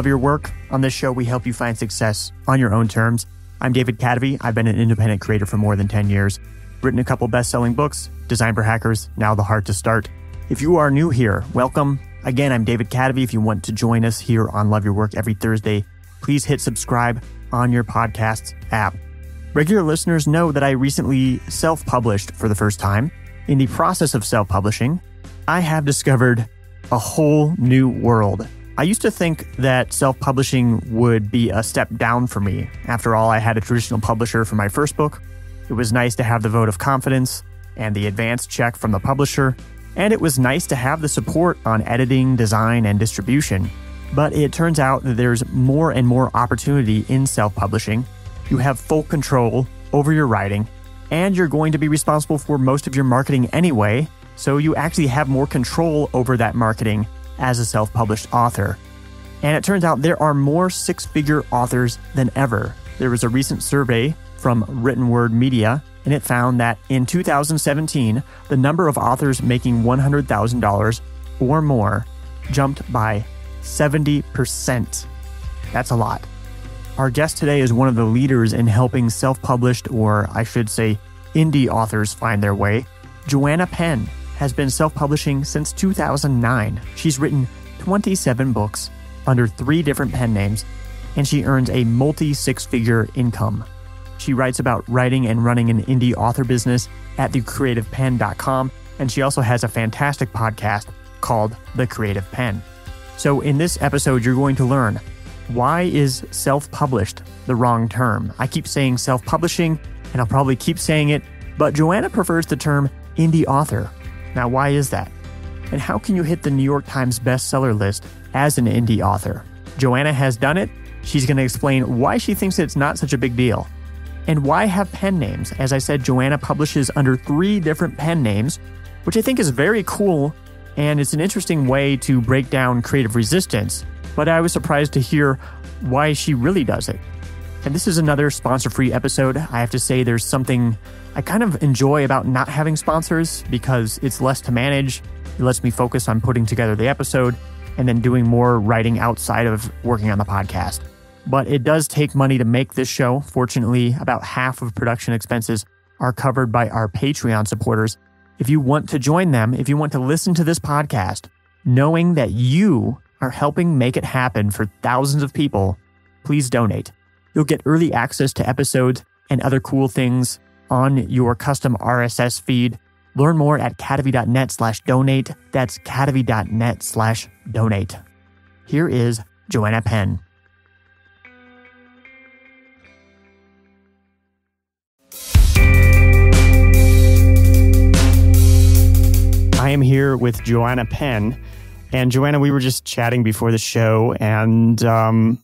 love your work. On this show, we help you find success on your own terms. I'm David Kadavy. I've been an independent creator for more than 10 years, written a couple best selling books, Design for Hackers, Now the Heart to Start. If you are new here, welcome. Again, I'm David Kadavy. If you want to join us here on Love Your Work every Thursday, please hit subscribe on your podcast app. Regular listeners know that I recently self published for the first time. In the process of self publishing, I have discovered a whole new world. I used to think that self publishing would be a step down for me. After all, I had a traditional publisher for my first book. It was nice to have the vote of confidence and the advance check from the publisher, and it was nice to have the support on editing, design, and distribution. But it turns out that there's more and more opportunity in self publishing. You have full control over your writing, and you're going to be responsible for most of your marketing anyway, so you actually have more control over that marketing as a self published author. And it turns out there are more six figure authors than ever. There was a recent survey from Written Word Media, and it found that in 2017, the number of authors making $100,000 or more jumped by 70%. That's a lot. Our guest today is one of the leaders in helping self published, or I should say, indie authors find their way. Joanna Penn has been self publishing since 2009. She's written 27 books under three different pen names, and she earns a multi six figure income. She writes about writing and running an indie author business at thecreativepenn.com, and she also has a fantastic podcast called The Creative Penn. So, in this episode, you're going to learn why is self published the wrong term? I keep saying self publishing, and I'll probably keep saying it, but Joanna prefers the term indie author. Now, why is that? And how can you hit the New York Times bestseller list as an indie author? Joanna has done it. She's going to explain why she thinks it's not such a big deal. And why have pen names? As I said, Joanna publishes under three different pen names, which I think is very cool. And it's an interesting way to break down creative resistance. But I was surprised to hear why she really does it. And this is another sponsor free episode. I have to say, there's something I kind of enjoy about not having sponsors because it's less to manage. It lets me focus on putting together the episode and then doing more writing outside of working on the podcast. But it does take money to make this show. Fortunately, about half of production expenses are covered by our Patreon supporters. If you want to join them, if you want to listen to this podcast, knowing that you are helping make it happen for thousands of people, please donate. You'll get early access to episodes and other cool things on your custom RSS feed. Learn more at kadavy.net slash donate. That's kadavy.net slash donate. Here is Joanna Penn. I am here with Joanna Penn. And Joanna, we were just chatting before the show, and um,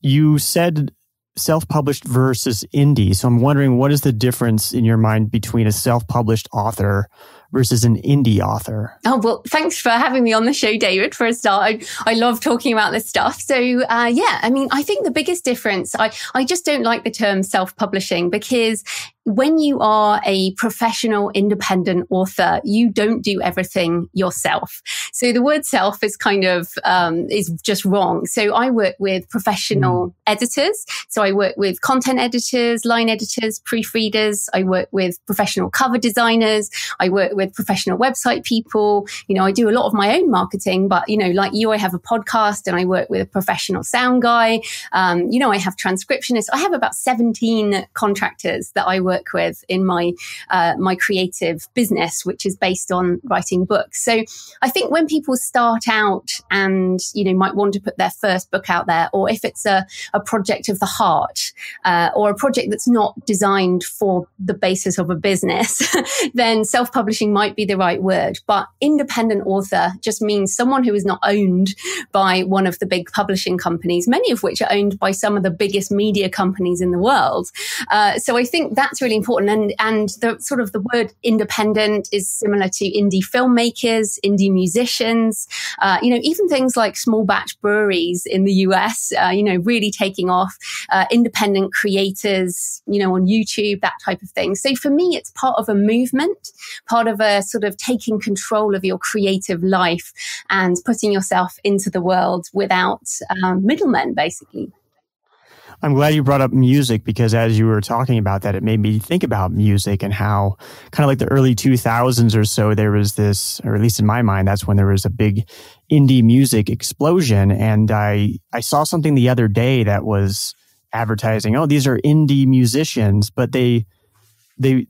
you said self-published versus indie. So I'm wondering what is the difference in your mind between a self-published author versus an indie author? Oh, well, thanks for having me on the show, David, for a start. I, I love talking about this stuff. So, uh, yeah, I mean, I think the biggest difference, I, I just don't like the term self publishing because when you are a professional independent author, you don't do everything yourself. So the word self is kind of, um, is just wrong. So I work with professional mm. editors. So I work with content editors, line editors, proofreaders. I work with professional cover designers. I work with professional website people. You know, I do a lot of my own marketing, but you know, like you, I have a podcast and I work with a professional sound guy. Um, you know, I have transcriptionists. I have about 17 contractors that I work with in my uh, my creative business, which is based on writing books. So I think when people start out and you know might want to put their first book out there, or if it's a, a project of the heart uh, or a project that's not designed for the basis of a business, then self publishing might be the right word. But independent author just means someone who is not owned by one of the big publishing companies, many of which are owned by some of the biggest media companies in the world. Uh, so I think that's that's really important. And and the sort of the word independent is similar to indie filmmakers, indie musicians, uh, you know, even things like small batch breweries in the US, uh, you know, really taking off, uh, independent creators, you know, on YouTube, that type of thing. So for me, it's part of a movement, part of sort of taking control of your creative life and putting yourself into the world without um, middlemen, basically. I'm glad you brought up music because as you were talking about that, it made me think about music and how kind of like the early 2000s or so, there was this, or at least in my mind, that's when there was a big indie music explosion. And I, I saw something the other day that was advertising, oh, these are indie musicians, but they, they,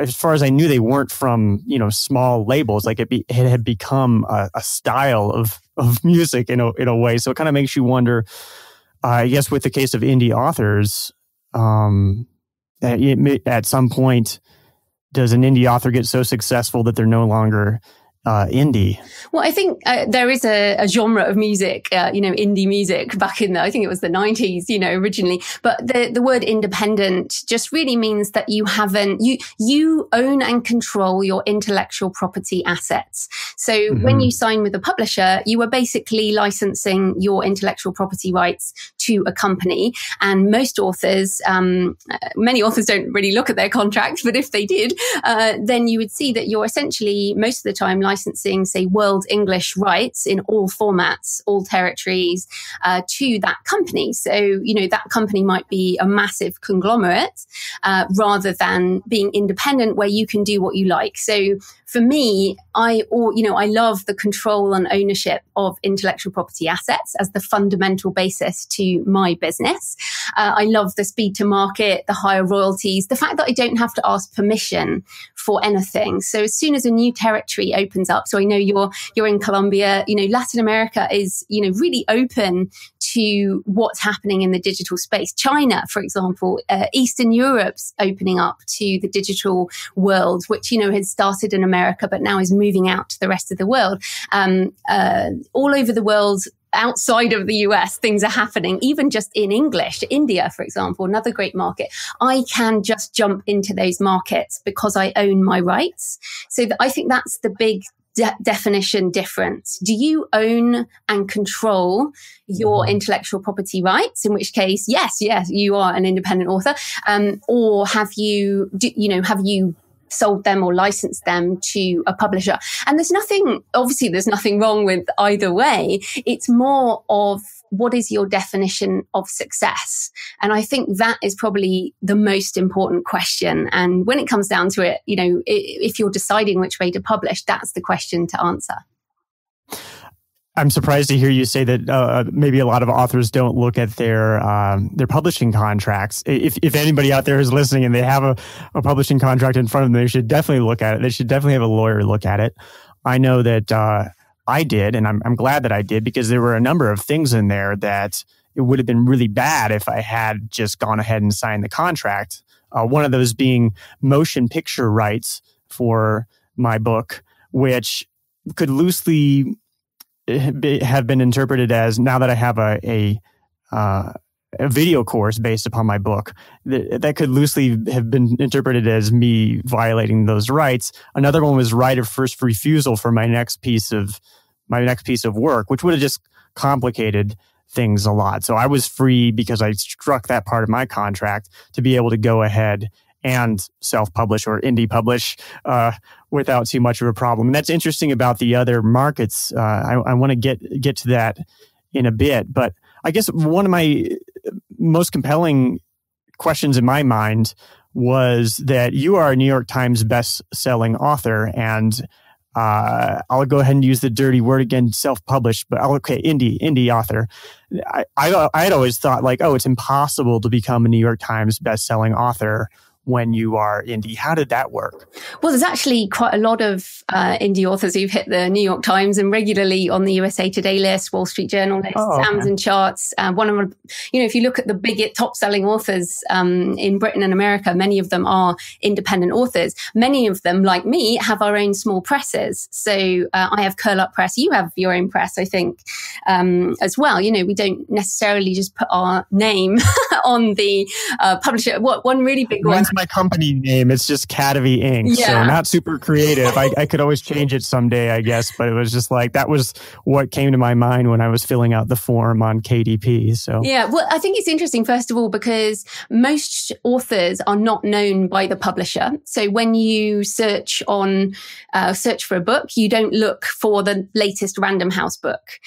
as far as I knew, they weren't from you know small labels. Like it, be, it had become a, a, style of of music in a in a way. So it kind of makes you wonder I guess with the case of indie authors, um, at some point, does an indie author get so successful that they're no longer uh, indie? Well, I think uh, there is a, a, genre of music, uh, you know, indie music back in the, I think it was the 90s, you know, originally. But the, the word independent just really means that you haven't, you, you own and control your intellectual property assets. So mm-hmm. when you sign with a publisher, you are basically licensing your intellectual property rights to a company. And most authors, um, many authors don't really look at their contracts, but if they did, uh, then you would see that you're essentially most of the time licensing, say, world English rights in all formats, all territories uh, to that company. So, you know, that company might be a massive conglomerate uh, rather than being independent where you can do what you like. So, for me, I, or, you know, I love the control and ownership of intellectual property assets as the fundamental basis to my business. Uh, I love the speed to market, the higher royalties, the fact that I don't have to ask permission for anything. So as soon as a new territory opens up, so I know you're, you're in Colombia, you know, Latin America is, you know, really open to what's happening in the digital space. China, for example, uh, Eastern Europe's opening up to the digital world, which, you know, has started in America, but now is moving out to the rest of the world. Um, uh, all over the world, outside of the US, things are happening, even just in English. India, for example, another great market. I can just jump into those markets because I own my rights. So th- I think that's the big de- definition difference. Do you own and control your mm-hmm. intellectual property rights? In which case, yes, yes, you are an independent author. Um, or have you, do, you know, have you sold them or licensed them to a publisher? And there's nothing, obviously, there's nothing wrong with either way. It's more of what is your definition of success? And I think that is probably the most important question. And when it comes down to it, you know, if you're deciding which way to publish, that's the question to answer. I'm surprised to hear you say that uh, maybe a lot of authors don't look at their um, their publishing contracts. If if anybody out there is listening and they have a, a publishing contract in front of them, they should definitely look at it. They should definitely have a lawyer look at it. I know that uh, I did, and I'm, I'm glad that I did because there were a number of things in there that it would have been really bad if I had just gone ahead and signed the contract. Uh, one of those being motion picture rights for my book, which could loosely have been interpreted as now that I have a, a uh, a video course based upon my book that, that could loosely have been interpreted as me violating those rights. Another one was right of first refusal for my next piece of my next piece of work, which would have just complicated things a lot. So I was free because I struck that part of my contract to be able to go ahead and self-publish or indie publish uh, without too much of a problem. And that's interesting about the other markets. Uh, I, I want to get get to that in a bit, but I guess one of my most compelling questions in my mind was that you are a New York Times best-selling author, and uh, I'll go ahead and use the dirty word again, self-published, but I'll, okay, indie, indie author. I, I, I had always thought like, oh, it's impossible to become a New York Times best-selling author when you are indie. How did that work? Well, there's actually quite a lot of uh, indie authors who've hit the New York Times and regularly on the USA Today list, Wall Street Journal list, oh, okay. Amazon charts. Uh, one of you know, if you look at the big top selling authors um, in Britain and America, many of them are independent authors. Many of them, like me, have our own small presses. So uh, I have Curl Up Press. You have your own press, I think, um, as well. You know, we don't necessarily just put our name on the uh, publisher. What one really big one is my company name. It's just Kadavy Inc. Yeah. So not super creative. I, I could always change it someday, I guess, but it was just like that was what came to my mind when I was filling out the form on KDP. So yeah, well, I think it's interesting first of all because most authors are not known by the publisher. So when you search on uh, search for a book, you don't look for the latest Random House book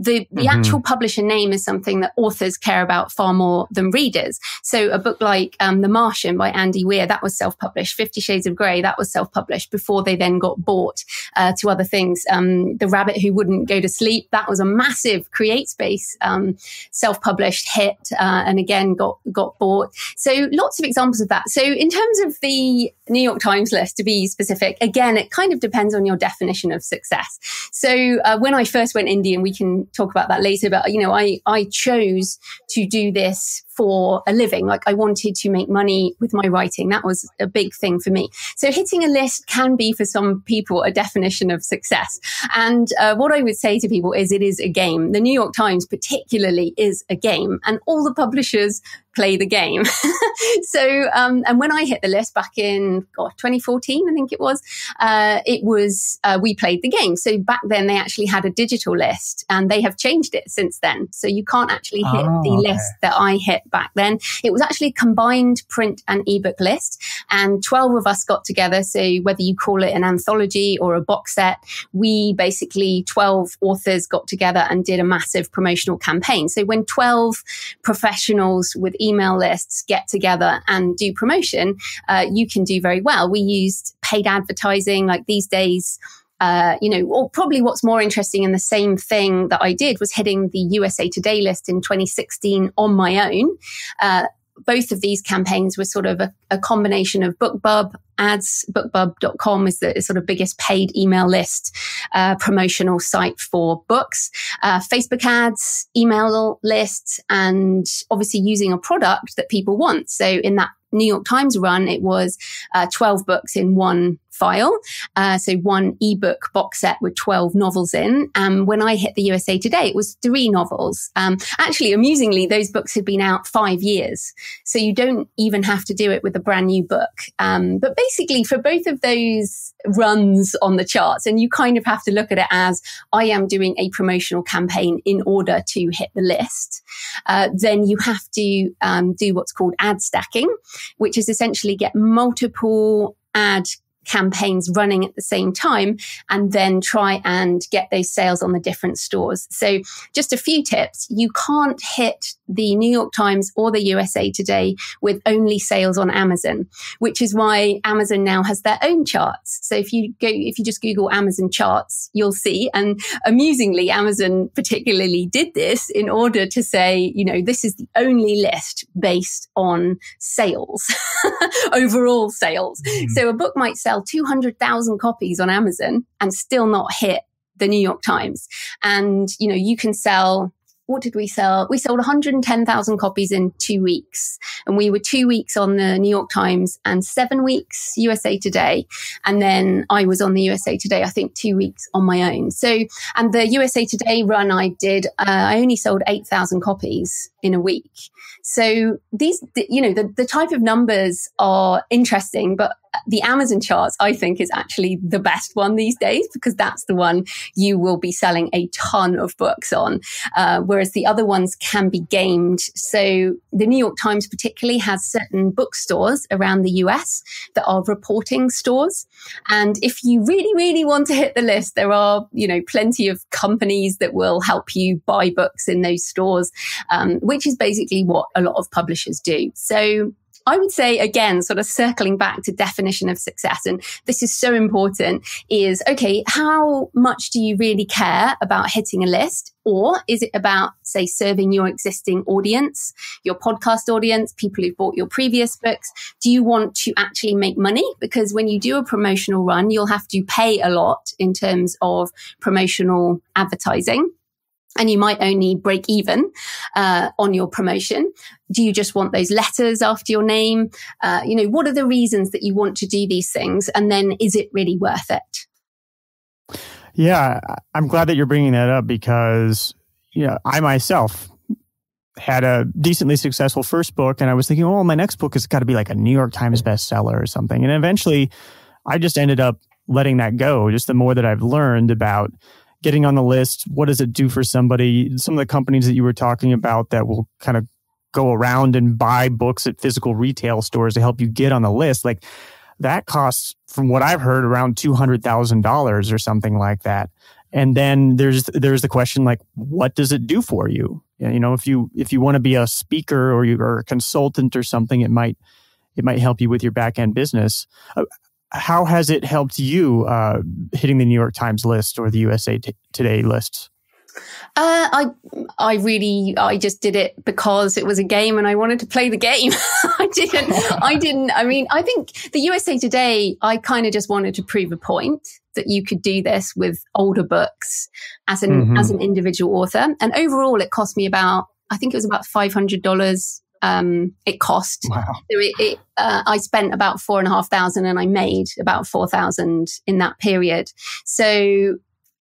the, the mm-hmm. actual publisher name is something that authors care about far more than readers. So a book like um, The Martian by Andy Weir, that was self-published. Fifty Shades of Grey, that was self-published before they then got bought uh, to other things. Um, the Rabbit Who Wouldn't Go to Sleep, that was a massive CreateSpace um, self-published hit, uh, and again got got bought. So lots of examples of that. So in terms of the New York Times list, to be specific, again, it kind of depends on your definition of success. So uh, when I first went indie, and we can talk about that later, but you know, I, I chose to do this for a living. Like I wanted to make money with my writing. That was a big thing for me. So hitting a list can be for some people a definition of success. And uh, what I would say to people is it is a game. The New York Times particularly is a game and all the publishers play the game. so, um, and when I hit the list back in God, 2014, I think it was, uh, it was, uh, we played the game. So back then they actually had a digital list and they have changed it since then. So you can't actually hit oh, the okay. list that I hit back then. It was actually a combined print and ebook list, and 12 of us got together. So whether you call it an anthology or a box set, we basically 12 authors got together and did a massive promotional campaign. So when 12 professionals with email lists get together and do promotion, uh, you can do very well. We used paid advertising like these days uh, you know, or probably what's more interesting and the same thing that I did was hitting the USA Today list in 2016 on my own. Uh, both of these campaigns were sort of a, a combination of BookBub ads. BookBub.com is the sort of biggest paid email list uh, promotional site for books. Uh, Facebook ads, email lists, and obviously using a product that people want. So in that New York Times run, it was uh, 12 books in one file. Uh, so one ebook box set with 12 novels in. And um, when I hit the USA Today, it was three novels. Um, actually, amusingly, those books had been out five years. So you don't even have to do it with a brand new book. Um, but basically, for both of those runs on the charts, and you kind of have to look at it as I am doing a promotional campaign in order to hit the list, uh, then you have to um, do what's called ad stacking, which is essentially get multiple ad campaigns running at the same time and then try and get those sales on the different stores. So just a few tips. You can't hit the New York Times or the USA Today with only sales on Amazon, which is why Amazon now has their own charts. So if you go, if you just Google Amazon charts, you'll see. And amusingly, Amazon particularly did this in order to say, you know, this is the only list based on sales, overall sales. Mm. So a book might sell 200,000 copies on Amazon and still not hit the New York Times. And, you know, you can sell what did we sell? We sold 110,000 copies in two weeks. And we were two weeks on the New York Times and seven weeks USA Today. And then I was on the USA Today, I think two weeks on my own. So, and the USA Today run I did, uh, I only sold 8,000 copies in a week. So these, you know, the, the type of numbers are interesting, but the Amazon charts, I think, is actually the best one these days because that's the one you will be selling a ton of books on, uh, whereas the other ones can be gamed. So the New York Times particularly has certain bookstores around the US that are reporting stores. And if you really, really want to hit the list, there are, you know, plenty of companies that will help you buy books in those stores, um, which is basically what a lot of publishers do. So I would say again, sort of circling back to definition of success, and this is so important is okay, how much do you really care about hitting a list? Or is it about, say, serving your existing audience, your podcast audience, people who've bought your previous books? Do you want to actually make money? Because when you do a promotional run, you'll have to pay a lot in terms of promotional advertising and you might only break even uh, on your promotion do you just want those letters after your name uh, you know what are the reasons that you want to do these things and then is it really worth it yeah i'm glad that you're bringing that up because you know i myself had a decently successful first book, and I was thinking, oh, my next book has got to be like a New York Times bestseller or something. And eventually, I just ended up letting that go. Just the more that I've learned about getting on the list, what does it do for somebody? Some of the companies that you were talking about that will kind of go around and buy books at physical retail stores to help you get on the list, like that costs, from what I've heard, around two hundred thousand dollars or something like that. And then there's there's the question like, what does it do for you? You know, if you if you want to be a speaker or you are a consultant or something, it might it might help you with your back end business. Uh, How has it helped you uh, hitting the New York Times list or the USA T- Today lists? Uh, I I really I just did it because it was a game and I wanted to play the game. I didn't I didn't I mean I think the USA Today I kind of just wanted to prove a point that you could do this with older books as an mm-hmm. as an individual author and overall it cost me about I think it was about five hundred dollars um, it cost. Wow. So it, it, uh, I spent about four and a half thousand and I made about 4,000 in that period. So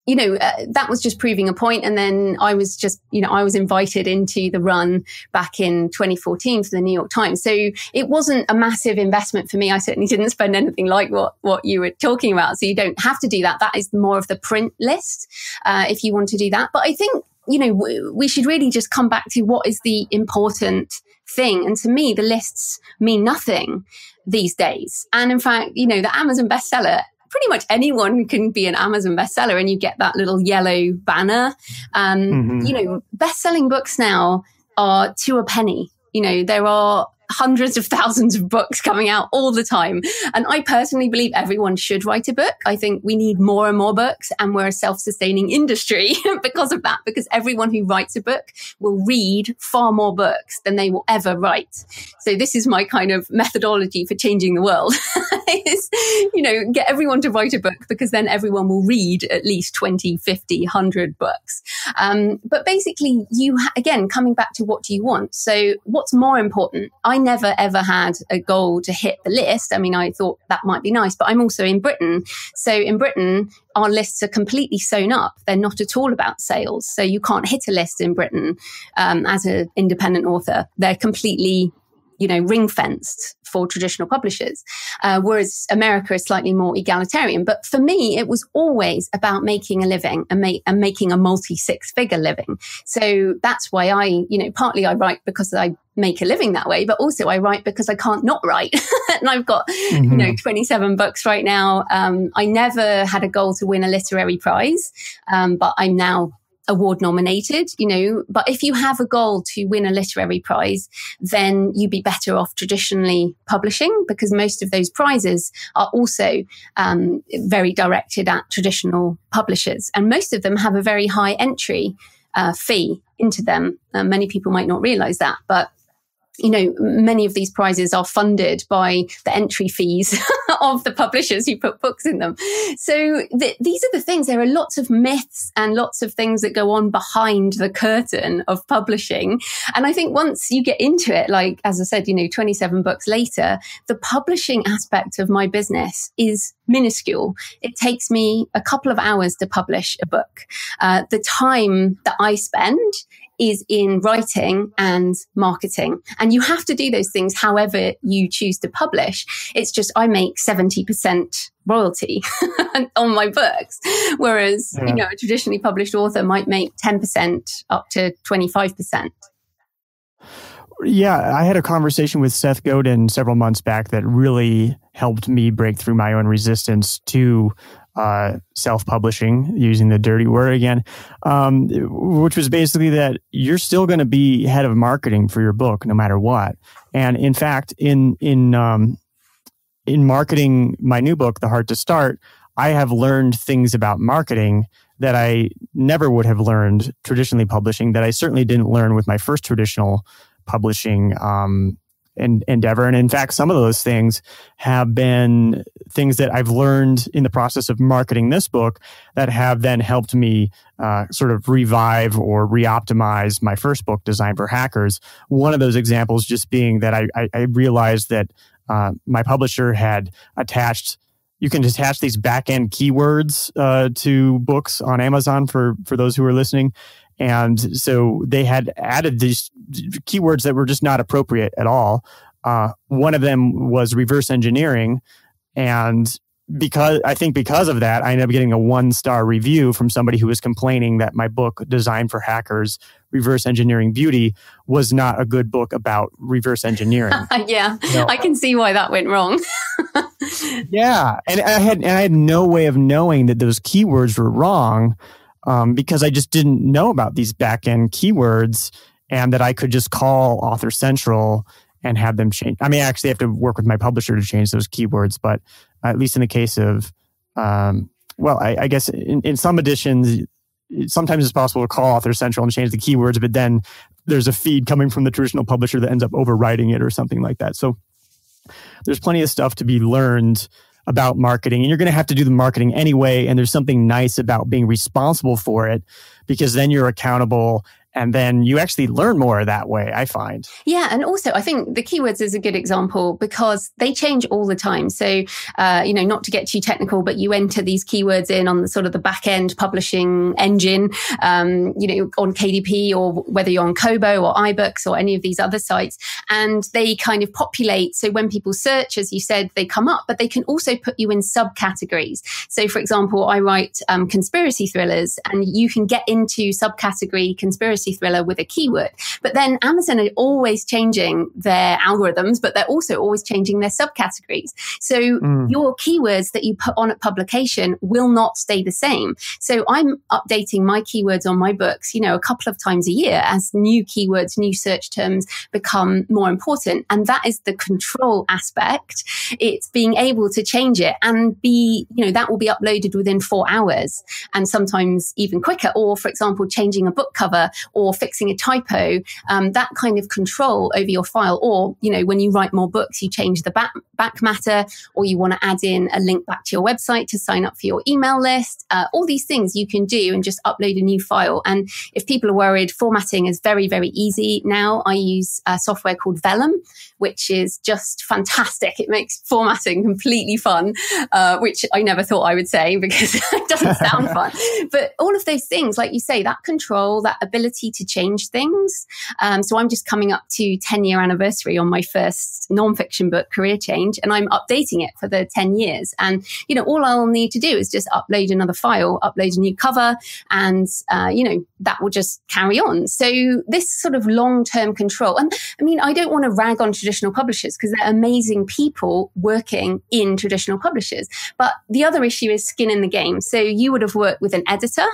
you know, uh, that was just proving a point. And then I was just, you know, I was invited into the run back in 2014 for the New York Times. So it wasn't a massive investment for me. I certainly didn't spend anything like what, what you were talking about. So you don't have to do that. That is more of the print list, uh, if you want to do that. But I think, you know, w- we should really just come back to what is the important thing. And to me, the lists mean nothing these days. And in fact, you know, the Amazon bestseller pretty much anyone can be an Amazon bestseller and you get that little yellow banner. Um, mm-hmm. You know, best selling books now are to a penny. You know, there are hundreds of thousands of books coming out all the time. And I personally believe everyone should write a book. I think we need more and more books and we're a self-sustaining industry because of that, because everyone who writes a book will read far more books than they will ever write. So this is my kind of methodology for changing the world is, you know, get everyone to write a book because then everyone will read at least 20, 50, 100 books. Um, but basically you, again, coming back to what do you want? So what's more important? I never ever had a goal to hit the list. I mean, I thought that might be nice, but I'm also in Britain. So in Britain, our lists are completely sewn up. They're not at all about sales. So you can't hit a list in Britain um, as an independent author. They're completely you know, ring fenced for traditional publishers, uh, whereas America is slightly more egalitarian. But for me, it was always about making a living and, make, and making a multi six figure living. So that's why I, you know, partly I write because I make a living that way, but also I write because I can't not write. and I've got, mm-hmm. you know, mm-hmm. 27 books right now. Um, I never had a goal to win a literary prize, um, but I'm now award nominated, you know, but if you have a goal to win a literary prize, then you'd be better off traditionally publishing because most of those prizes are also um, very directed at traditional publishers. And most of them have a very high entry uh, fee into them. Uh, many people might not realize that, but you know, many of these prizes are funded by the entry fees of the publishers who put books in them. So th- these are the things. There are lots of myths and lots of things that go on behind the curtain of publishing. And I think once you get into it, like, as I said, you know, 27 books later, the publishing aspect of my business is minuscule. It takes me a couple of hours to publish a book. Uh, the time that I spend is in writing and marketing. And you have to do those things however you choose to publish. It's just I make 70% royalty on my books. Whereas, yeah. you know, a traditionally published author might make 10% up to 25%. Yeah, I had a conversation with Seth Godin several months back that really helped me break through my own resistance to uh, self-publishing, using the dirty word again, um, which was basically that you're still going to be head of marketing for your book no matter what. And in fact, in in um, in marketing my new book, The Heart to Start, I have learned things about marketing that I never would have learned traditionally publishing. That I certainly didn't learn with my first traditional publishing um, endeavor. And in fact, some of those things have been things that I've learned in the process of marketing this book that have then helped me uh, sort of revive or reoptimize my first book, Design for Hackers. One of those examples just being that I, I, I realized that uh, my publisher had attached you can attach these back end keywords uh, to books on Amazon for for those who are listening, And so they had added these keywords that were just not appropriate at all. Uh, one of them was reverse engineering. And because I think because of that, I ended up getting a one star review from somebody who was complaining that my book, Design for Hackers Reverse Engineering Beauty, was not a good book about reverse engineering. yeah, you know, I can see why that went wrong. yeah. And I had, and I had no way of knowing that those keywords were wrong um, because I just didn't know about these back end keywords and that I could just call Author Central and have them change. I mean, I actually have to work with my publisher to change those keywords, but at least in the case of, um, well, I, I guess in, in, some editions, sometimes it's possible to call Author Central and change the keywords, but then there's a feed coming from the traditional publisher that ends up overwriting it or something like that. So there's plenty of stuff to be learned about marketing and you're going to have to do the marketing anyway and there's something nice about being responsible for it because then you're accountable and then you actually learn more that way i find. Yeah and also i think the keywords is a good example because they change all the time. So uh, you know not to get too technical but you enter these keywords in on the sort of the back end publishing engine um, you know on kdp or whether you're on kobo or ibooks or any of these other sites. And they kind of populate. So when people search as you said they come up but they can also put you in subcategories. So for example i write um, conspiracy thrillers and you can get into subcategory conspiracy conspiracy thriller with a keyword. But then Amazon are always changing their algorithms, but they're also always changing their subcategories. So mm. your keywords that you put on at publication will not stay the same. So I'm updating my keywords on my books, you know, a couple of times a year as new keywords, new search terms become more important. And that is the control aspect. It's being able to change it and be, you know, that will be uploaded within four hours and sometimes even quicker. Or, for example, changing a book cover or fixing a typo, um, that kind of control over your file. Or, you know, when you write more books, you change the back, back matter, or you want to add in a link back to your website to sign up for your email list. Uh, all these things you can do and just upload a new file. And if people are worried, formatting is very, very easy now. I use a software called Vellum, which is just fantastic. It makes formatting completely fun, uh, which I never thought I would say because it doesn't sound fun. But all of those things, like you say, that control, that ability to change things. Um, so I'm just coming up to 10 year anniversary on my first nonfiction book, Career Change, and I'm updating it for the 10 years. And, you know, all I'll need to do is just upload another file, upload a new cover, and, uh, you know, that will just carry on. So this sort of long term control. And I mean, I don't want to rag on traditional publishers because they're amazing people working in traditional publishers. But the other issue is skin in the game. So you would have worked with an editor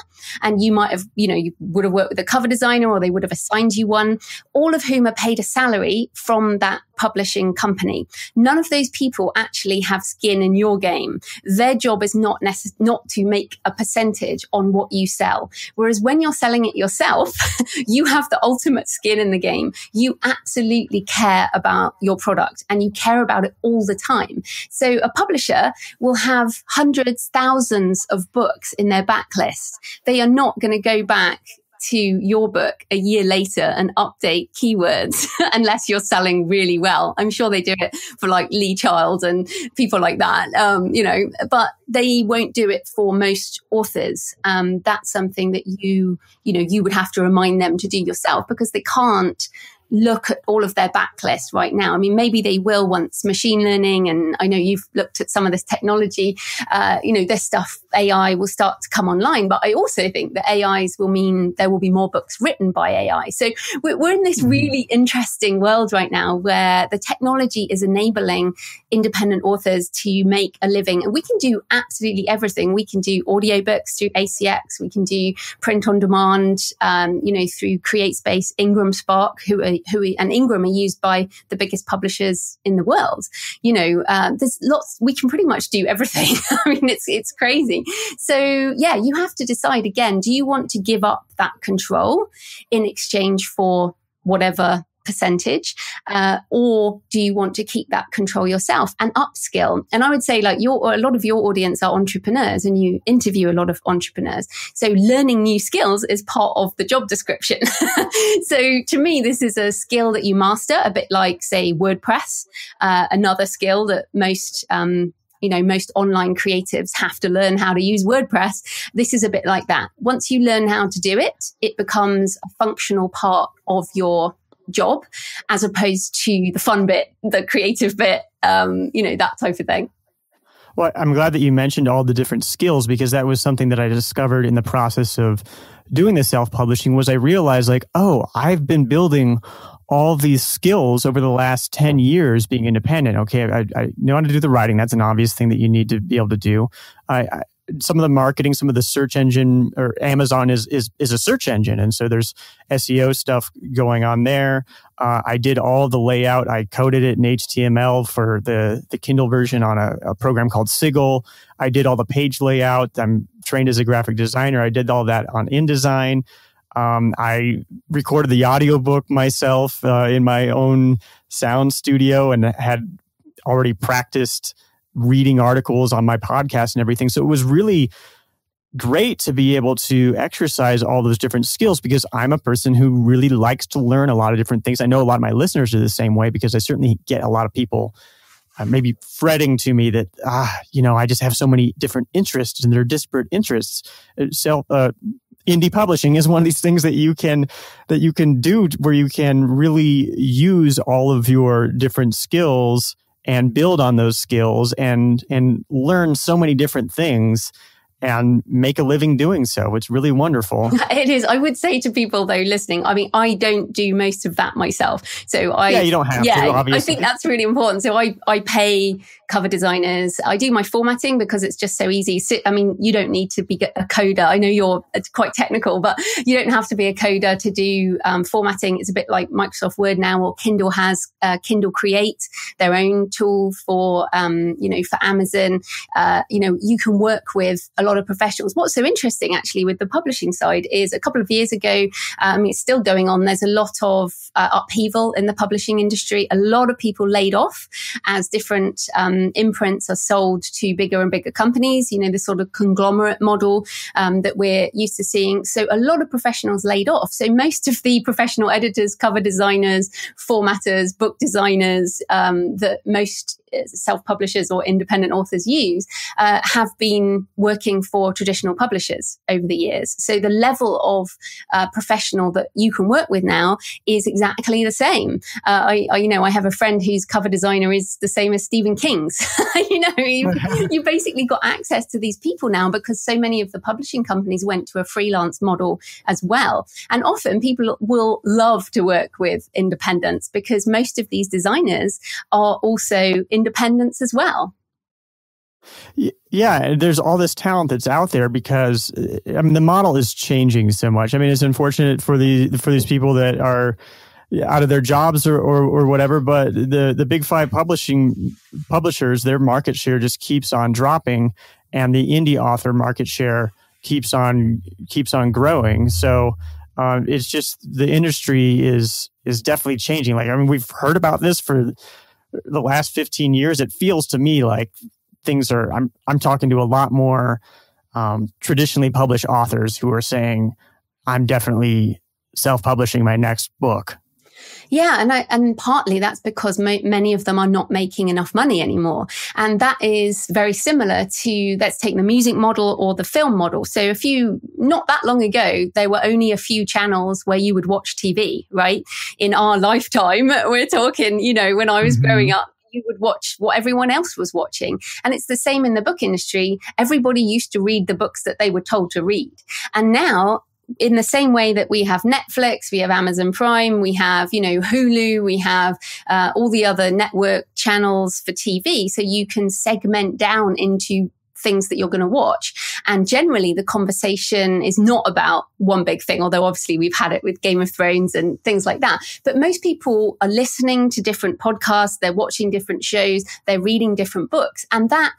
and you might have, you know, you would have worked with a cover designer or they would have assigned you one, all of whom are paid a salary from that publishing company. None of those people actually have skin in your game. Their job is not necess- not to make a percentage on what you sell. Whereas when you're selling it yourself, you have the ultimate skin in the game. You absolutely care about your product and you care about it all the time. So a publisher will have hundreds, thousands of books in their backlist. They are not going to go back to your book a year later and update keywords unless you're selling really well. I'm sure they do it for like Lee Child and people like that, um, you know, but they won't do it for most authors. Um, that's something that you, you know, you would have to remind them to do yourself because they can't look at all of their backlist right now. I mean, maybe they will once machine learning, and I know you've looked at some of this technology. Uh, you know, this stuff AI will start to come online, but I also think that AIs will mean there will be more books written by AI. So we're, we're in this mm-hmm. really interesting world right now where the technology is enabling independent authors to make a living, and we can do absolutely everything. We can do audiobooks through ACX, we can do print on demand, um, you know, through CreateSpace, Ingram Spark, who are who and Ingram are used by the biggest publishers in the world. You know, uh, there's lots. We can pretty much do everything. I mean, it's it's crazy. So yeah, you have to decide again. Do you want to give up that control in exchange for whatever percentage uh, or do you want to keep that control yourself and upskill and i would say like your a lot of your audience are entrepreneurs and you interview a lot of entrepreneurs so learning new skills is part of the job description so to me this is a skill that you master a bit like say wordpress uh, another skill that most um, you know, most online creatives have to learn how to use WordPress. This is a bit like that. Once you learn how to do it, it becomes a functional part of your job as opposed to the fun bit, the creative bit, um, you know, that type of thing. Well, I'm glad that you mentioned all the different skills because that was something that I discovered in the process of doing the self-publishing was I realized like, oh, I've been building all these skills over the last 10 years being independent. Okay, I, I know how to do the writing. That's an obvious thing that you need to be able to do. I, I some of the marketing, some of the search engine or Amazon is is is a search engine, and so there's SEO stuff going on there. Uh, I did all the layout. I coded it in HTML for the the Kindle version on a, a, program called Sigil. I did all the page layout. I'm trained as a graphic designer. I did all that on InDesign. Um, I recorded the audiobook myself uh, in my own sound studio and had already practiced reading articles on my podcast and everything. So it was really great to be able to exercise all those different skills because I'm a person who really likes to learn a lot of different things. I know a lot of my listeners are the same way because I certainly get a lot of people uh, maybe fretting to me that ah you know I just have so many different interests and they're disparate interests. So uh, indie publishing is one of these things that you can that you can do where you can really use all of your different skills and build on those skills and and learn so many different things and make a living doing so. It's really wonderful. It is. I would say to people though listening, I mean, I don't do most of that myself. So I Yeah, you don't have yeah, to, obviously. I think that's really important. So I I pay cover designers. I do my formatting because it's just so easy. So, I mean, you don't need to be a coder. I know you're quite technical, but you don't have to be a coder to do um, formatting. It's a bit like Microsoft Word now, or Kindle has uh, Kindle Create, their own tool for, um, you know, for Amazon. Uh, you know, you can work with a lot of professionals. What's so interesting actually with the publishing side is a couple of years ago, um, it's still going on. There's a lot of uh, upheaval in the publishing industry. A lot of people laid off as different um, imprints are sold to bigger and bigger companies, you know, the sort of conglomerate model um, that we're used to seeing. So a lot of professionals laid off. So most of the professional editors, cover designers, formatters, book designers um, that most self-publishers or independent authors use uh, have been working for traditional publishers over the years. So the level of uh, professional that you can work with now is exactly the same. Uh, I, I, you know, I have a friend whose cover designer is the same as Stephen King's. you know, you, you basically got access to these people now because so many of the publishing companies went to a freelance model as well. And often people will love to work with independents because most of these designers are also independents as well. Yeah, there's all this talent that's out there because I mean the model is changing so much. I mean it's unfortunate for the for these people that are out of their jobs or, or, or whatever, but the the big five publishing publishers, their market share just keeps on dropping, and the indie author market share keeps on keeps on growing. So um, it's just the industry is is definitely changing. Like I mean, we've heard about this for the last 15 years, it feels to me like things are, I'm, I'm talking to a lot more um, traditionally published authors who are saying, I'm definitely self publishing my next book. Yeah, and I, and partly that's because mo- many of them are not making enough money anymore, and that is very similar to let's take the music model or the film model. So a few not that long ago, there were only a few channels where you would watch TV. Right in our lifetime, we're talking, you know, when I was mm-hmm. growing up, you would watch what everyone else was watching. And it's the same in the book industry. Everybody used to read the books that they were told to read. And now in the same way that we have Netflix, we have Amazon Prime, we have, you know, Hulu, we have uh, all the other network channels for TV. So you can segment down into things that you're going to watch. And generally the conversation is not about one big thing, although obviously we've had it with Game of Thrones and things like that. But most people are listening to different podcasts. They're watching different shows. They're reading different books. And that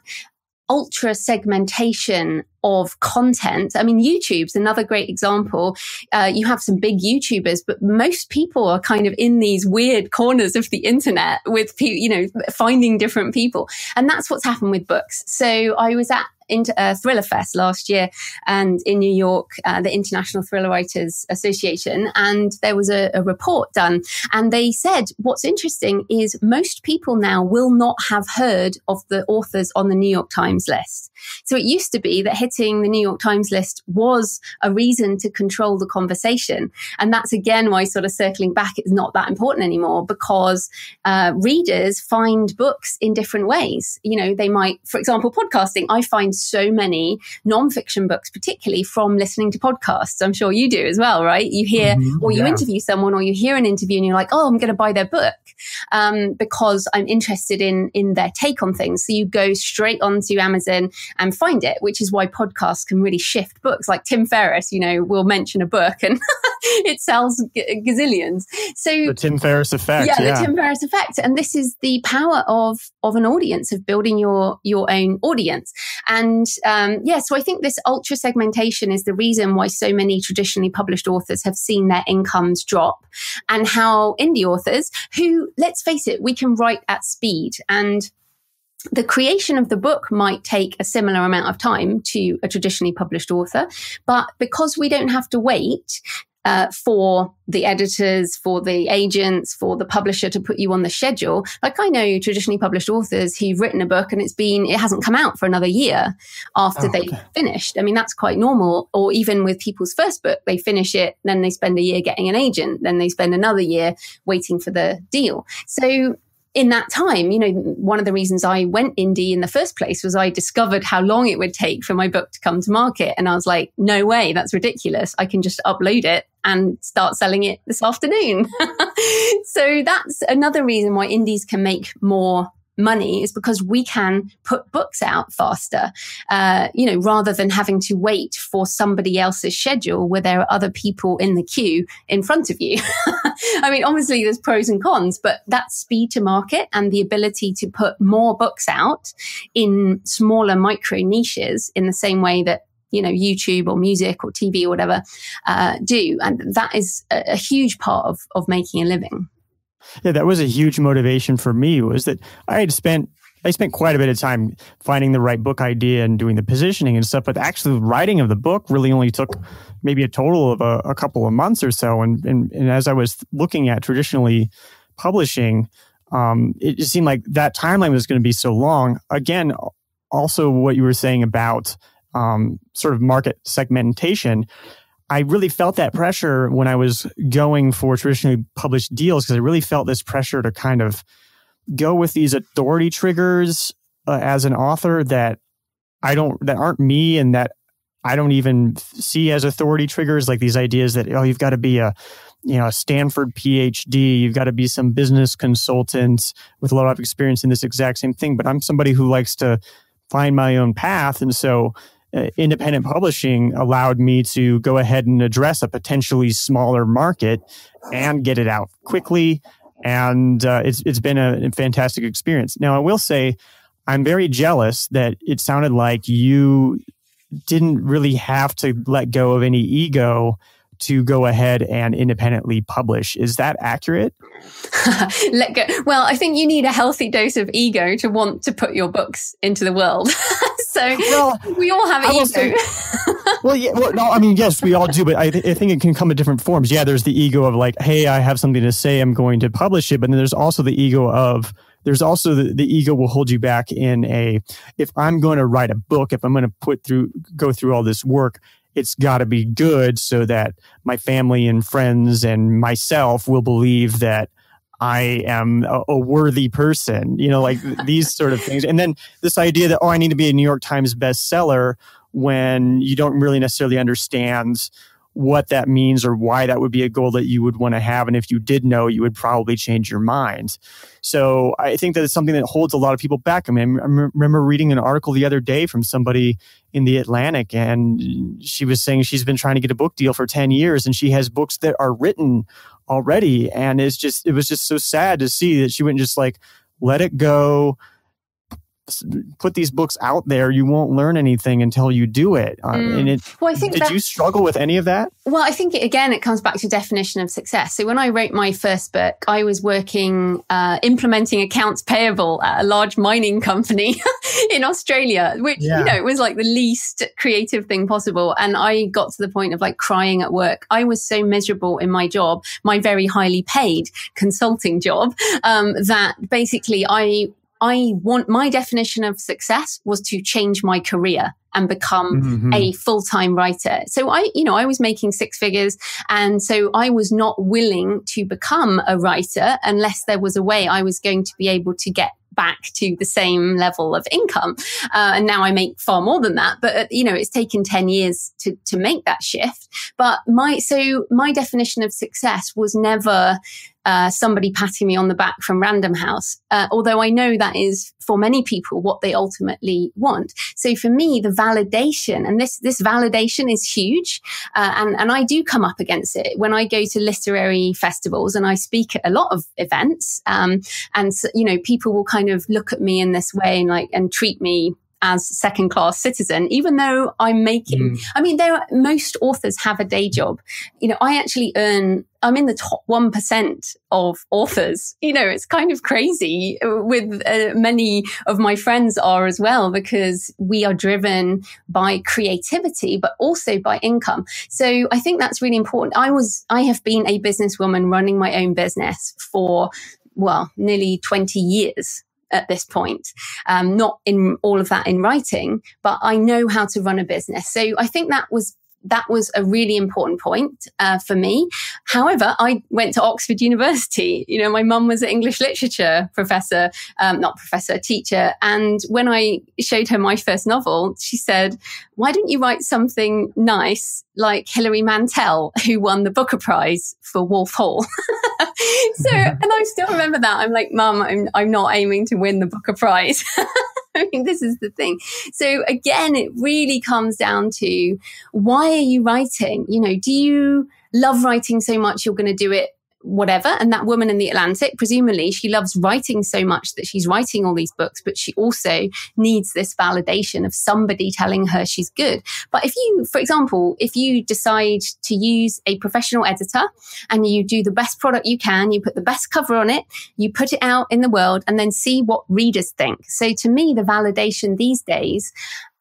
ultra segmentation of content. I mean, YouTube's another great example. Uh, you have some big YouTubers, but most people are kind of in these weird corners of the internet with people, you know, finding different people. And that's what's happened with books. So I was at into uh, Thriller Fest last year and in New York, uh, the International Thriller Writers Association. And there was a, a report done. And they said what's interesting is most people now will not have heard of the authors on the New York Times list. So it used to be that hitting the New York Times list was a reason to control the conversation. And that's again why sort of circling back is not that important anymore because uh, readers find books in different ways. You know, they might, for example, podcasting, I find so many nonfiction books, particularly from listening to podcasts. I'm sure you do as well, right? You hear mm-hmm, or you yeah. interview someone or you hear an interview and you're like, oh, I'm going to buy their book um, because I'm interested in in their take on things. So you go straight onto Amazon and find it, which is why podcasts can really shift books. Like Tim Ferriss, you know, will mention a book and it sells g- gazillions. So the Tim Ferriss effect. Yeah, yeah, the Tim Ferriss effect. And this is the power of of an audience of building your your own audience. And um, yeah, so I think this ultra segmentation is the reason why so many traditionally published authors have seen their incomes drop, and how indie authors who, let's face it, we can write at speed and the creation of the book might take a similar amount of time to a traditionally published author, but because we don't have to wait, uh, for the editors, for the agents, for the publisher to put you on the schedule. Like I know traditionally published authors who've written a book and it's been, it hasn't come out for another year after oh, they okay. finished. I mean, that's quite normal. Or even with people's first book, they finish it, then they spend a year getting an agent, then they spend another year waiting for the deal. So in that time, you know, one of the reasons I went indie in the first place was I discovered how long it would take for my book to come to market. And I was like, no way, that's ridiculous. I can just upload it and start selling it this afternoon. so that's another reason why indies can make more money is because we can put books out faster, uh, you know, rather than having to wait for somebody else's schedule where there are other people in the queue in front of you. I mean, obviously there's pros and cons, but that speed to market and the ability to put more books out in smaller micro niches in the same way that you know YouTube or music or TV or whatever uh, do, and that is a, a huge part of of making a living. Yeah, that was a huge motivation for me. Was that I had spent I spent quite a bit of time finding the right book idea and doing the positioning and stuff, but actually the writing of the book really only took maybe a total of a, a couple of months or so. And, and, and as I was looking at traditionally publishing, um, it just seemed like that timeline was going to be so long. Again, also what you were saying about um, sort of market segmentation. I really felt that pressure when I was going for traditionally published deals because I really felt this pressure to kind of go with these authority triggers uh, as an author that I don't that aren't me and that I don't even see as authority triggers like these ideas that oh you've got to be a you know a Stanford PhD you've got to be some business consultant with a lot of experience in this exact same thing but I'm somebody who likes to find my own path and so independent publishing allowed me to go ahead and address a potentially smaller market and get it out quickly. And uh, it's it's been a fantastic experience. Now, I will say, I'm very jealous that it sounded like you didn't really have to let go of any ego to go ahead and independently publish. Is that accurate? Let go. Well, I think you need a healthy dose of ego to want to put your books into the world. so well, we all have ego. Say, well, yeah, well, no, I mean, yes, we all do, but I, th- I, think it can come in different forms. Yeah, there's the ego of like, hey, I have something to say, I'm going to publish it, but then there's also the ego of there's also the, the ego will hold you back in a if i'm going to write a book if i'm going to put through go through all this work it's got to be good so that my family and friends and myself will believe that I am a, a worthy person, you know, like these sort of things. And then this idea that, oh, I need to be a New York Times bestseller when you don't really necessarily understand what that means or why that would be a goal that you would want to have. And if you did know, you would probably change your mind. So I think that it's something that holds a lot of people back. I mean, I remember reading an article the other day from somebody in the Atlantic, and she was saying she's been trying to get a book deal for 10 years and she has books that are written already. And it's just, it was just so sad to see that she wouldn't just like let it go put these books out there, you won't learn anything until you do it. Uh, mm. And it, well, I think did you struggle with any of that? Well, I think it, again, it comes back to definition of success. So when I wrote my first book, I was working uh, implementing accounts payable at a large mining company in Australia, which yeah. you know it was like the least creative thing possible. And I got to the point of like crying at work. I was so miserable in my job, my very highly paid consulting job, um, that basically I I want my definition of success was to change my career and become mm-hmm. a full-time writer. So I, you know, I was making six figures. And so I was not willing to become a writer unless there was a way I was going to be able to get back to the same level of income. Uh, and now I make far more than that. But, uh, you know, it's taken 10 years to, to make that shift. But my, so my definition of success was never uh, somebody patting me on the back from Random House. Uh, although I know that is for many people what they ultimately want. So for me, the validation and this this validation is huge, uh, and and I do come up against it when I go to literary festivals and I speak at a lot of events. Um, and you know, people will kind of look at me in this way and like and treat me as second class citizen, even though I'm making, mm. I mean, there are, most authors have a day job. You know, I actually earn, I'm in the top 1% of authors. You know, it's kind of crazy with uh, many of my friends are as well, because we are driven by creativity, but also by income. So I think that's really important. I was, I have been a businesswoman running my own business for well, nearly 20 years at this point. Um, not in all of that in writing, but I know how to run a business. So I think that was that was a really important point uh, for me. However, I went to Oxford University. You know, my mum was an English literature professor, um, not professor, teacher. And when I showed her my first novel, she said, why don't you write something nice like Hilary Mantel, who won the Booker Prize for Wolf Hall? so, and I still remember that. I'm like, mum, I'm, I'm not aiming to win the Booker Prize. I mean, this is the thing. So again, it really comes down to why are you writing? You know, do you love writing so much you're going to do it whatever. And that woman in the Atlantic, presumably, she loves writing so much that she's writing all these books, but she also needs this validation of somebody telling her she's good. But if you, for example, if you decide to use a professional editor and you do the best product you can, you put the best cover on it, you put it out in the world and then see what readers think. So to me, the validation these days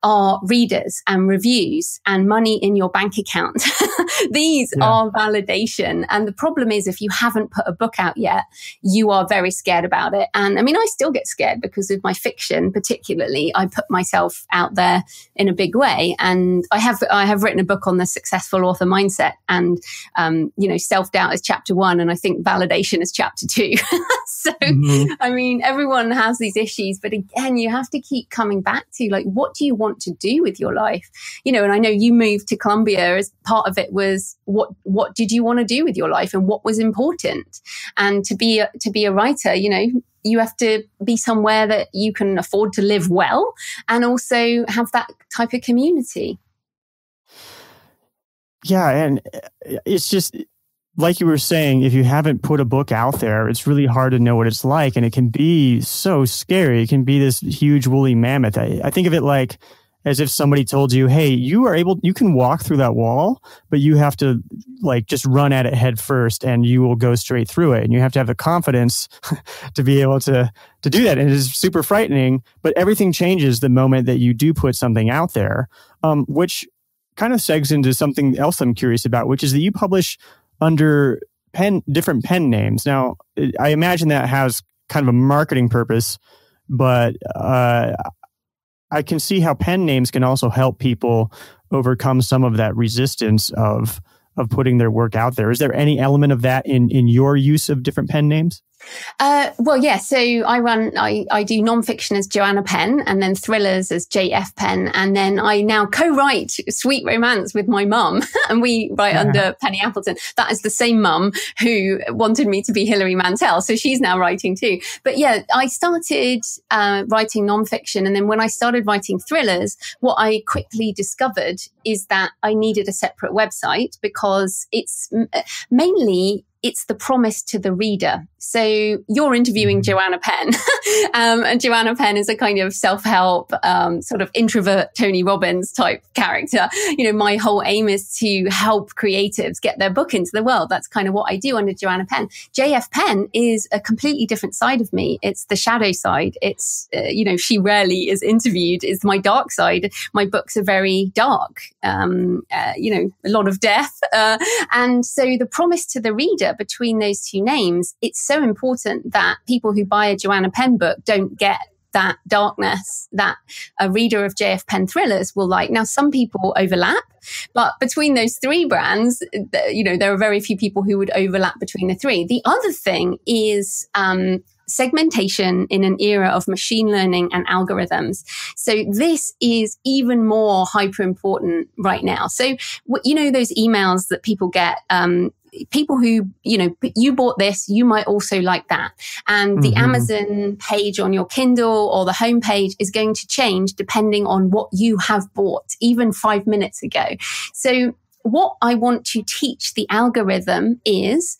are readers and reviews and money in your bank account. These yeah. are validation. And the problem is, if you haven't put a book out yet, you are very scared about it. And I mean, I still get scared because of my fiction, particularly. I put myself out there in a big way. And I have, I have written a book on the successful author mindset and, um, you know, self doubt is chapter one. And I think validation is chapter two. so, mm-hmm. I mean, everyone has these issues, but again, you have to keep coming back to like, what do you want want to do with your life. You know and i know you moved to Colombia as part of it was what what did you want to do with your life and what was important? And to be a, to be a writer you know you have to be somewhere that you can afford to live well and also have that type of community. Yeah and uh, it's just like you were saying, if you haven't put a book out there, it's really hard to know what it's like. And it can be so scary. It can be this huge woolly mammoth. I, I, think of it like as if somebody told you, Hey, you are able, you can walk through that wall, but you have to like just run at it head first and you will go straight through it. And you have to have the confidence to be able to, to do that. And it is super frightening, but everything changes the moment that you do put something out there, um, which kind of segs into something else I'm curious about, which is that you publish under pen different pen names. Now, I imagine that has kind of a marketing purpose, but uh, I can see how pen names can also help people overcome some of that resistance of of putting their work out there. Is there any element of that in in your use of different pen names? Uh, well, yeah. So I run, I, I do nonfiction as Joanna Penn and then thrillers as JF Penn. And then I now co-write Sweet Romance with my mum and we write yeah. under Penny Appleton. That is the same mum who wanted me to be Hilary Mantel. So she's now writing too. But yeah, I started uh, writing nonfiction. And then when I started writing thrillers, what I quickly discovered is that I needed a separate website because it's mainly it's the promise to the reader. So you're interviewing mm-hmm. Joanna Penn, um, and Joanna Penn is a kind of self-help, um, sort of introvert Tony Robbins type character. You know, my whole aim is to help creatives get their book into the world. That's kind of what I do under Joanna Penn. JF Penn is a completely different side of me. It's the shadow side. It's, uh, you know, she rarely is interviewed. It's my dark side. My books are very dark. Um, uh, you know, a lot of death. Uh, and so the promise to the reader between those two names, it's so important that people who buy a Joanna Penn book don't get that darkness that a reader of JF Penn thrillers will like. Now, some people overlap, but between those three brands, you know, there are very few people who would overlap between the three. The other thing is, um, segmentation in an era of machine learning and algorithms. So this is even more hyper important right now. So, what you know, those emails that people get, um, people who, you know, you bought this, you might also like that. And the mm-hmm. Amazon page on your Kindle or the homepage is going to change depending on what you have bought, even five minutes ago. So what I want to teach the algorithm is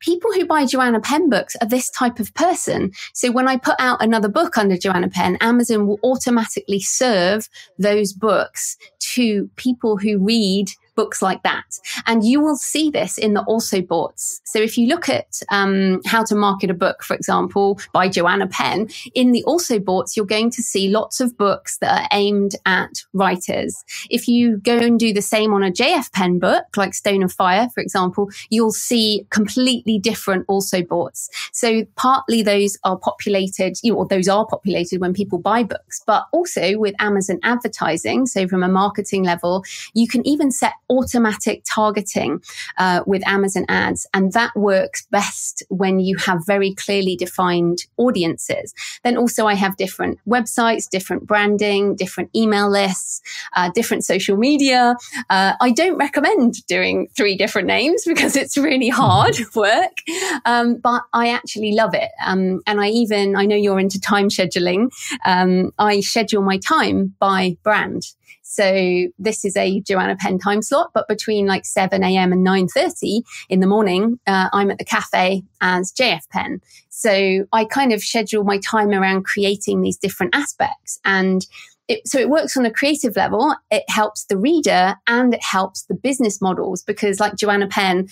people who buy Joanna Penn books are this type of person. So when I put out another book under Joanna Penn, Amazon will automatically serve those books to people who read books like that. And you will see this in the also boughts. So if you look at um, how to market a book, for example, by Joanna Penn, in the also boughts, you're going to see lots of books that are aimed at writers. If you go and do the same on a JF Penn book, like Stone of Fire, for example, you'll see completely different also boughts. So partly those are populated, you know, or those are populated when people buy books, but also with Amazon advertising. So from a marketing level, you can even set automatic targeting uh, with Amazon ads. And that works best when you have very clearly defined audiences. Then also I have different websites, different branding, different email lists, uh, different social media. Uh, I don't recommend doing three different names because it's really hard work. Um, but I actually love it. Um, and I even, I know you're into time scheduling. Um, I schedule my time by brand. So this is a Joanna Penn time slot, but between like 7 a.m. and 9.30 in the morning, uh, I'm at the cafe as JF Penn. So I kind of schedule my time around creating these different aspects. And it, so it works on a creative level. It helps the reader and it helps the business models because like Joanna Penn,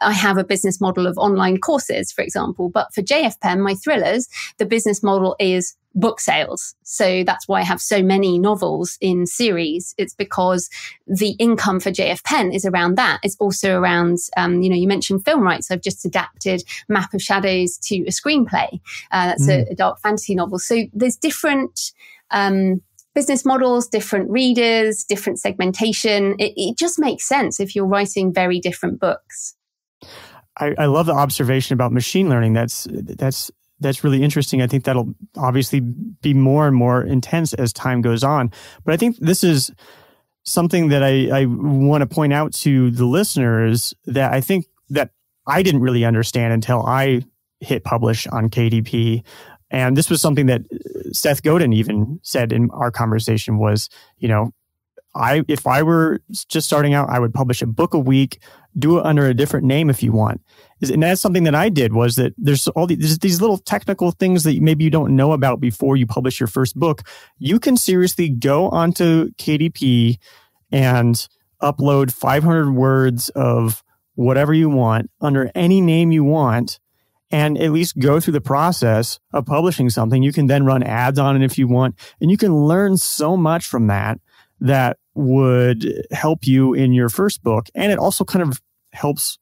I have a business model of online courses, for example. But for JF Penn, my thrillers, the business model is book sales. So that's why I have so many novels in series. It's because the income for JF Penn is around that. It's also around, um, you know, you mentioned film rights. I've just adapted Map of Shadows to a screenplay. Uh, that's mm. a, a, dark fantasy novel. So there's different, um, business models, different readers, different segmentation. It, it, just makes sense if you're writing very different books. I, I love the observation about machine learning. That's that's that's really interesting. I think that'll obviously be more and more intense as time goes on. But I think this is something that I, I want to point out to the listeners that I think that I didn't really understand until I hit publish on KDP. And this was something that uh, Seth Godin even said in our conversation was, you know, I if I were just starting out, I would publish a book a week, do it under a different name if you want. And that's something that I did was that there's all these, there's these little technical things that maybe you don't know about before you publish your first book. You can seriously go onto KDP and upload 500 words of whatever you want under any name you want and at least go through the process of publishing something. You can then run ads on it if you want, and you can learn so much from that that would help you in your first book. And it also kind of helps.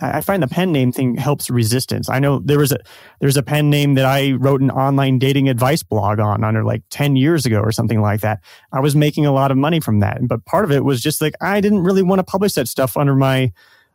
I find the pen name thing helps resistance. I know there was a there's a pen name that I wrote an online dating advice blog on under like 10 years ago or something like that. I was making a lot of money from that. But part of it was just like I didn't really want to publish that stuff under my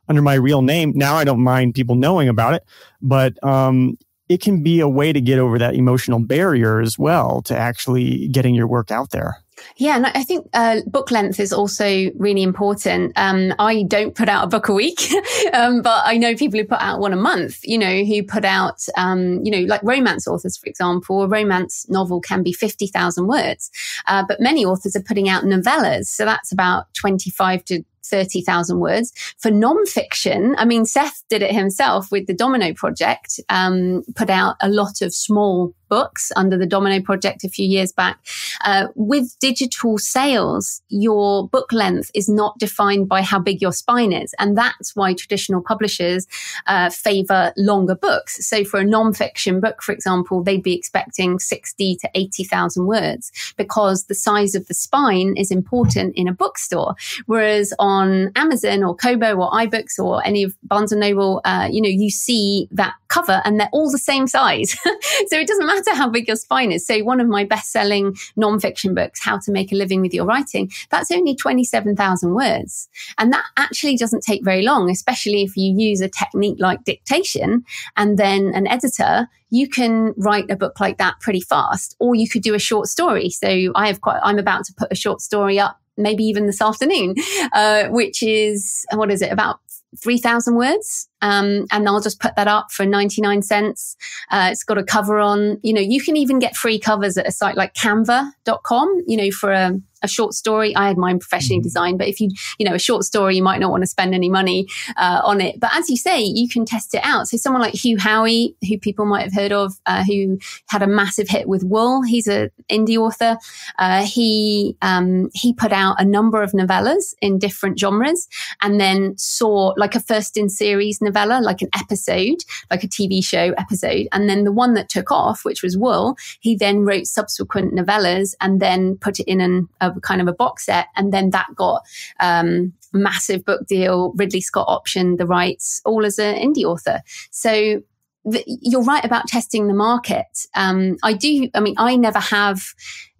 under my real name. Now I don't mind people knowing about it, but um, it can be a way to get over that emotional barrier as well to actually getting your work out there. Yeah, and I think uh, book length is also really important. Um, I don't put out a book a week, um, but I know people who put out one a month. You know, who put out, um, you know, like romance authors, for example. A romance novel can be fifty thousand words, uh, but many authors are putting out novellas, so that's about twenty-five to 30,000 words. For nonfiction, I mean, Seth did it himself with the Domino Project, um, put out a lot of small books under the Domino Project a few years back. Uh, with digital sales, your book length is not defined by how big your spine is. And that's why traditional publishers uh, favor longer books. So for a nonfiction book, for example, they'd be expecting 60 to 80,000 words because the size of the spine is important in a bookstore. Whereas on Amazon or Kobo or iBooks or any of Barnes and Noble, uh, you know, you see that cover and they're all the same size. so it doesn't matter how big your spine is. So one of my best selling nonfiction books, How to Make a Living with Your Writing, that's only 27,000 words. And that actually doesn't take very long, especially if you use a technique like dictation and then an editor, you can write a book like that pretty fast, or you could do a short story. So I have quite, I'm about to put a short story up maybe even this afternoon, uh, which is, what is it, about 3,000 words. Um, and I'll just put that up for 99 cents. Uh, it's got a cover on, you know, you can even get free covers at a site like canva.com, you know, for a, a short story. I had mine professionally mm-hmm. designed, but if you, you know, a short story, you might not want to spend any money uh, on it. But as you say, you can test it out. So someone like Hugh Howey, who people might have heard of, uh, who had a massive hit with Wool, he's an indie author. Uh, he um, he put out a number of novellas in different genres, and then saw like a first in series novella, like an episode, like a TV show episode, and then the one that took off, which was Wool, he then wrote subsequent novellas and then put it in an, a kind of a box set. And then that got um, massive book deal. Ridley Scott optioned the rights, all as an indie author. So the, you're right about testing the market. Um, I do. I mean, I never have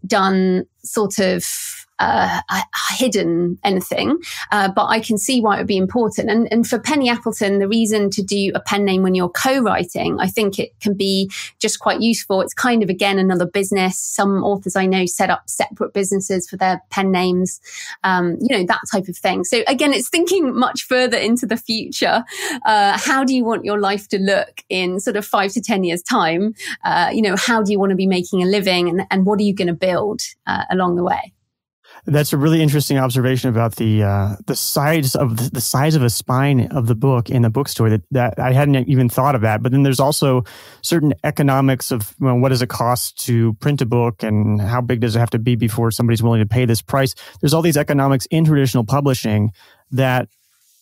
done sort of uh, hidden anything, uh, but I can see why it would be important. And, and for Penny Appleton, the reason to do a pen name when you're co-writing, I think it can be just quite useful. It's kind of again another business. Some authors I know set up separate businesses for their pen names, um, you know that type of thing. So again, it's thinking much further into the future. Uh, how do you want your life to look in sort of five to ten years time? Uh, you know, how do you want to be making a living, and, and what are you going to build uh, along the way? That's a really interesting observation about the uh, the size of the, the, size of a spine of the book in the bookstore. That, that I hadn't even thought of that. But then there's also certain economics of what does it cost to print a book, and how big does it have to be before somebody's willing to pay this price. There's all these economics in traditional publishing that.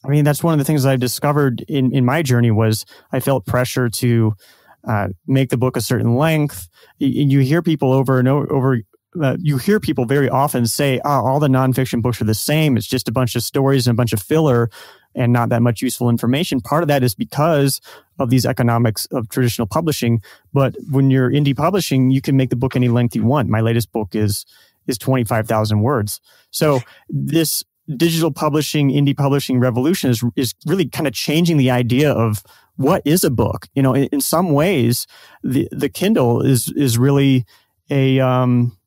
I mean, that's one of the things I've discovered in, in my journey was I felt pressure to uh, make the book a certain length. You, you hear people over and over uh, you hear people very often say, oh, all the nonfiction books are the same. It's just a bunch of stories and a bunch of filler and not that much useful information. Part of that is because of these economics of traditional publishing. But when you're indie publishing, you can make the book any length you want. My latest book is is 25,000 words. So this digital publishing, indie publishing revolution is, is really kind of changing the idea of what is a book. You know, in, in some ways, the, the Kindle is, is really a, um,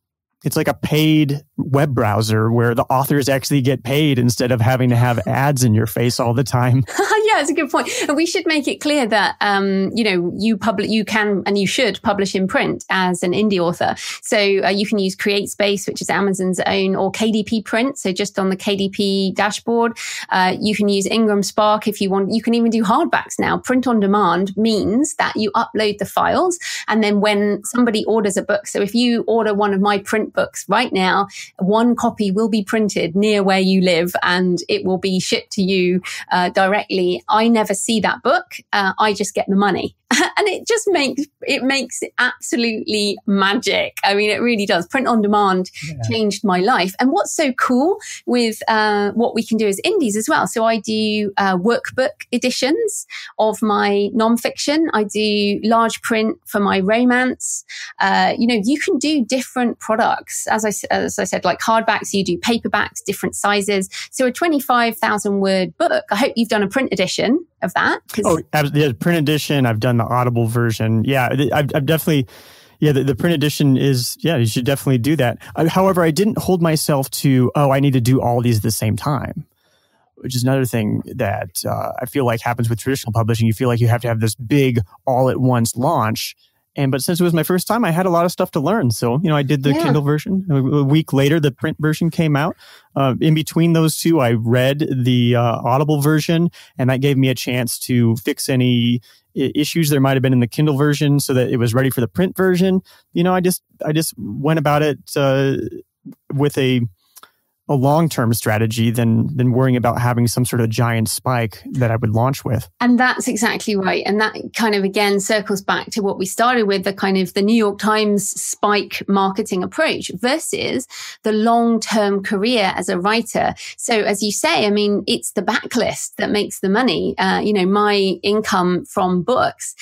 it's like a paid web browser where the authors actually get paid instead of having to have ads in your face all the time. yeah, it's a good point. And we should make it clear that um, you know you publish, you can and you should publish in print as an indie author. So uh, you can use CreateSpace, which is Amazon's own, or KDP Print. So just on the KDP dashboard, uh, you can use Ingram Spark if you want. You can even do hardbacks now. Print on demand means that you upload the files, and then when somebody orders a book, so if you order one of my print books right now, one copy will be printed near where you live and it will be shipped to you uh, directly. I never see that book. Uh, I just get the money. and it just makes it makes it absolutely magic. I mean, it really does. Print on demand yeah. changed my life. And what's so cool with uh, what we can do as indies as well. So I do uh, workbook editions of my nonfiction. I do large print for my romance. Uh, you know, you can do different products. As I as I said, like hardbacks, you do paperbacks, different sizes. So a twenty five thousand word book. I hope you've done a print edition of that. Oh, yeah, print edition. I've done the Audible version. Yeah, I've, I've definitely. Yeah, the, the, print edition is, yeah, you should definitely do that. However, I didn't hold myself to, oh, I need to do all these at the same time, which is another thing that uh, I feel like happens with traditional publishing. You feel like you have to have this big all at once launch. And but since it was my first time, I had a lot of stuff to learn. So you know, I did the yeah. Kindle version. A week later, the print version came out. Uh, in between those two, I read the uh, Audible version, and that gave me a chance to fix any issues there might have been in the Kindle version, so that it was ready for the print version. You know, I just I just went about it uh, with a a long term strategy than than worrying about having some sort of giant spike that I would launch with. And that's exactly right. And that kind of again circles back to what we started with the kind of the New York Times spike marketing approach versus the long term career as a writer. So as you say, I mean, it's the backlist that makes the money. Uh, you know, my income from books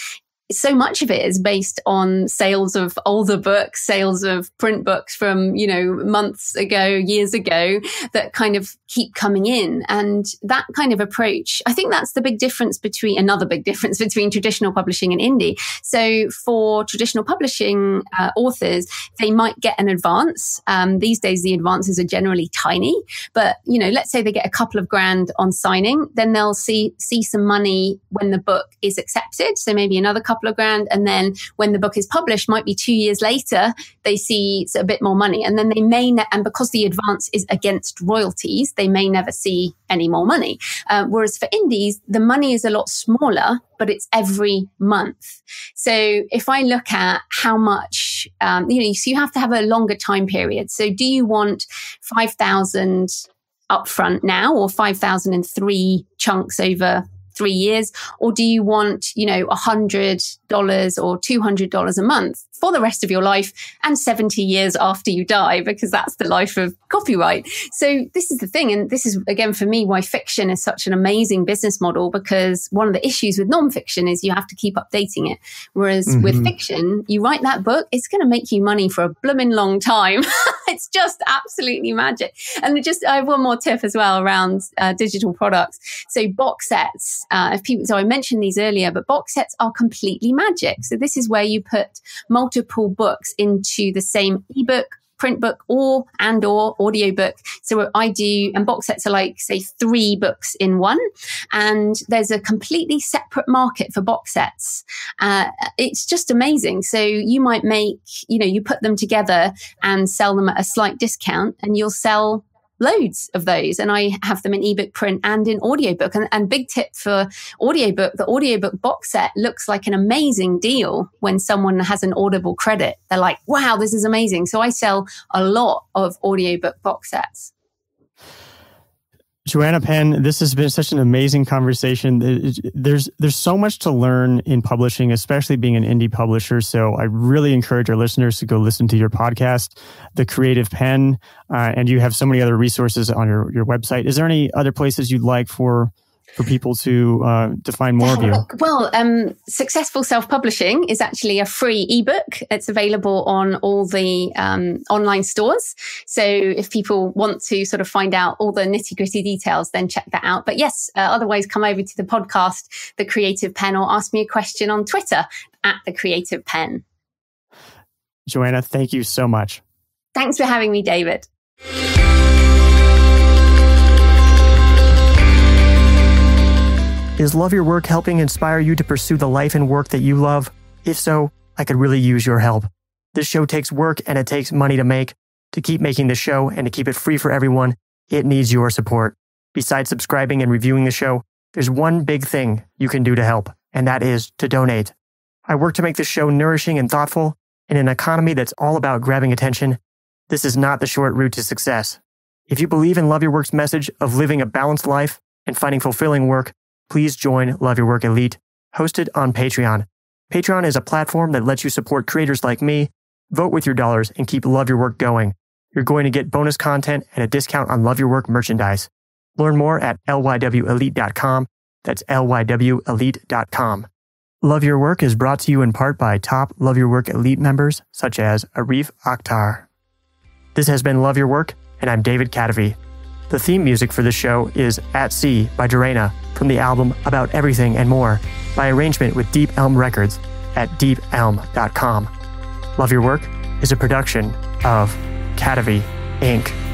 so much of it is based on sales of older books, sales of print books from, you know, months ago, years ago that kind of keep coming in. And that kind of approach, I think that's the big difference between another big difference between traditional publishing and indie. So for traditional publishing uh, authors, they might get an advance. Um, these days, the advances are generally tiny, but, you know, let's say they get a couple of grand on signing, then they'll see, see some money when the book is accepted. So maybe another couple couple of grand. And then when the book is published, might be two years later, they see a bit more money. And then they may, ne- and because the advance is against royalties, they may never see any more money. Uh, whereas for indies, the money is a lot smaller, but it's every month. So if I look at how much, um, you know, so you have to have a longer time period. So do you want 5,000 upfront now or 5,003 chunks over three years? Or do you want, you know, a hundred dollars or $200 a month for the rest of your life and 70 years after you die, because that's the life of copyright. So this is the thing. And this is again for me why fiction is such an amazing business model because one of the issues with nonfiction is you have to keep updating it. Whereas mm-hmm. with fiction, you write that book, it's going to make you money for a blooming long time. it's just absolutely magic. And just, I have one more tip as well around uh, digital products. So box sets, uh, if people, so I mentioned these earlier, but box sets are completely magic. So this is where you put multiple books into the same ebook print book or and or audiobook. So i do and box sets are like say three books in one. And there's a completely separate market for box sets. Uh, it's just amazing. So you might make you know you put them together and sell them at a slight discount and you'll sell loads of those and I have them in ebook print and in audiobook. And, and big tip for audiobook, the audiobook box set looks like an amazing deal when someone has an audible credit. They're like, wow, this is amazing. So I sell a lot of audiobook box sets. Joanna Penn, this has been such an amazing conversation. There's there's so much to learn in publishing, especially being an indie publisher. So I really encourage our listeners to go listen to your podcast, The Creative Penn, uh, and you have so many other resources on your, your website. Is there any other places you'd like for for people to uh, to find more of you? Well, um, Successful Self Publishing is actually a free ebook. It's available on all the um, online stores. So if people want to sort of find out all the nitty gritty details, then check that out. But yes, uh, otherwise come over to the podcast, The Creative Penn, or ask me a question on Twitter at The Creative Penn. Joanna, thank you so much. Thanks for having me, David. Is Love Your Work helping inspire you to pursue the life and work that you love? If so, I could really use your help. This show takes work and it takes money to make. To keep making the show and to keep it free for everyone, it needs your support. Besides subscribing and reviewing the show, there's one big thing you can do to help, and that is to donate. I work to make the show nourishing and thoughtful in an economy that's all about grabbing attention. This is not the short route to success. If you believe in Love Your Work's message of living a balanced life and finding fulfilling work, please join Love Your Work Elite, hosted on Patreon. Patreon is a platform that lets you support creators like me, vote with your dollars, and keep Love Your Work going. You're going to get bonus content and a discount on Love Your Work merchandise. Learn more at lywelite.com. That's lywelite.com. Love Your Work is brought to you in part by top Love Your Work Elite members such as Arif Akhtar. This has been Love Your Work, and I'm David Kadavy. The theme music for the show is At Sea by Dorena from the album About Everything and More by arrangement with Deep Elm Records at deepelm.com. Love Your Work is a production of Kadavy Inc.